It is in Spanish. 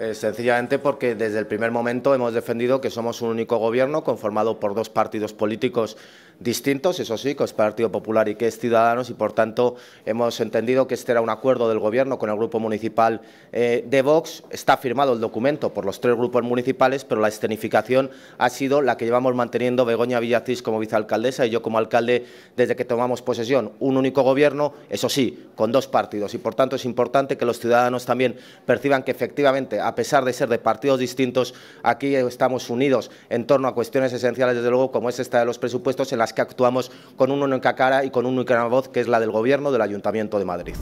Eh, sencillamente porque desde el primer momento hemos defendido que somos un único gobierno conformado por dos partidos políticos distintos, eso sí, que es Partido Popular y que es Ciudadanos, y por tanto hemos entendido que este era un acuerdo del Gobierno con el Grupo Municipal eh, de Vox. Está firmado el documento por los tres grupos municipales, pero la escenificación ha sido la que llevamos manteniendo Begoña Villacís como vicealcaldesa y yo como alcalde desde que tomamos posesión. Un único Gobierno, eso sí, con dos partidos, y por tanto es importante que los ciudadanos también perciban que efectivamente a pesar de ser de partidos distintos, aquí estamos unidos en torno a cuestiones esenciales, desde luego, como es esta de los presupuestos, en las que actuamos con una única cara y con una única voz, que es la del Gobierno del Ayuntamiento de Madrid.